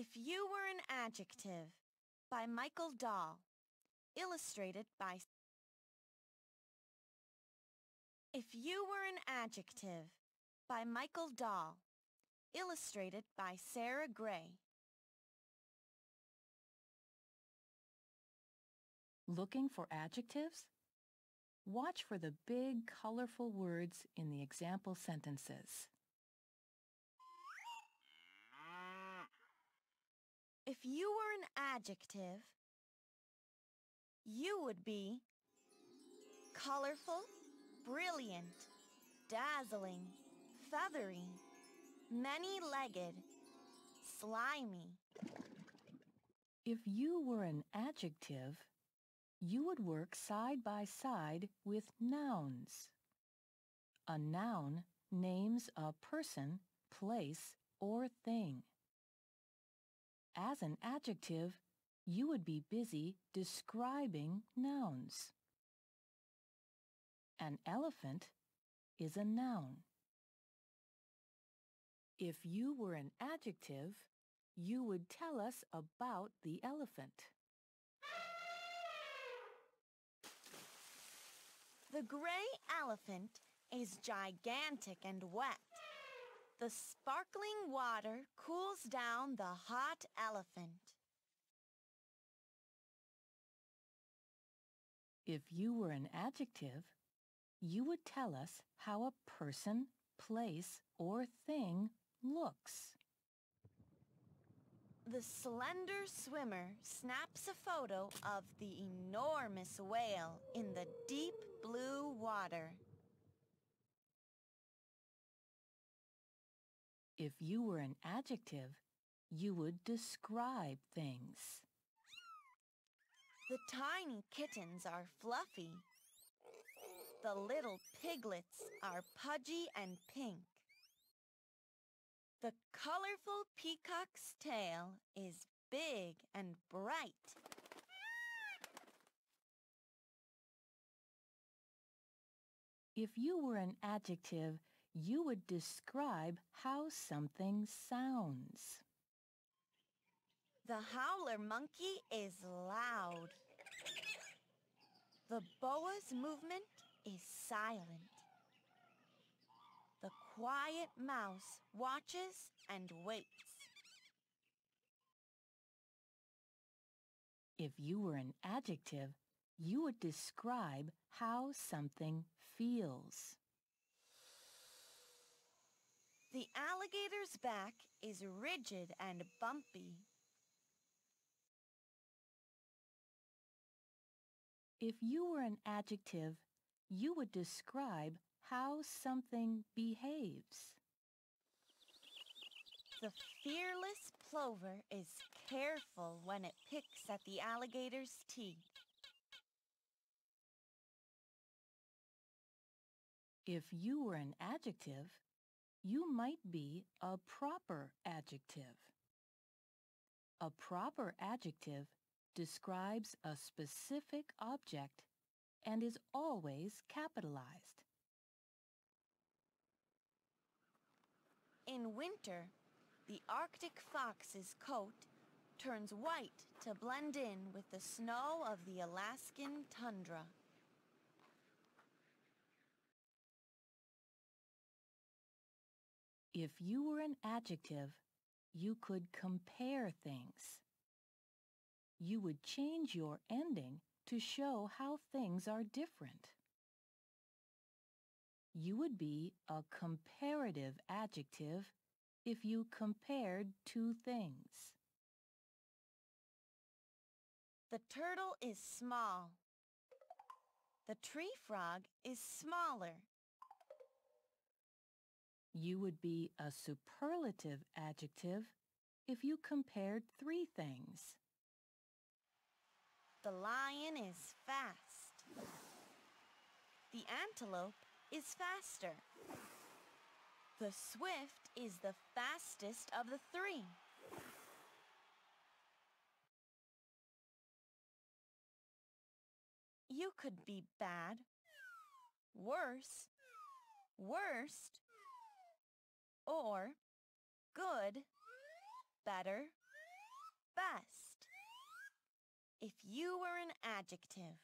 If You Were an Adjective by Michael Dahl. Illustrated by If You Were an Adjective by Michael Dahl. Illustrated by Sara Gray. Looking for adjectives? Watch for the big, colorful words in the example sentences. If you were an adjective, you would be colorful, brilliant, dazzling, feathery, many-legged, slimy. If you were an adjective, you would work side by side with nouns. A noun names a person, place, or thing. As an adjective, you would be busy describing nouns. An elephant is a noun. If you were an adjective, you would tell us about the elephant. The gray elephant is gigantic and wet. The sparkling water cools down the hot elephant. If you were an adjective, you would tell us how a person, place, or thing looks. The slender swimmer snaps a photo of the enormous whale in the deep blue water. If you were an adjective, you would describe things. The tiny kittens are fluffy. The little piglets are pudgy and pink. The colorful peacock's tail is big and bright. If you were an adjective, you would describe how something sounds. The howler monkey is loud. The boa's movement is silent. The quiet mouse watches and waits. If you were an adjective, you would describe how something feels. The alligator's back is rigid and bumpy. If you were an adjective, you would describe how something behaves. The fearless plover is careful when it picks at the alligator's teeth. If you were an adjective, you might be a proper adjective. A proper adjective describes a specific object and is always capitalized. In winter, the Arctic fox's coat turns white to blend in with the snow of the Alaskan tundra. If you were an adjective, you could compare things. You would change your ending to show how things are different. You would be a comparative adjective if you compared two things. The turtle is small. The tree frog is smaller. You would be a superlative adjective if you compared three things. The lion is fast. The antelope is faster. The swift is the fastest of the three. You could be bad, worse, worst, or good, better, best. If you were an adjective,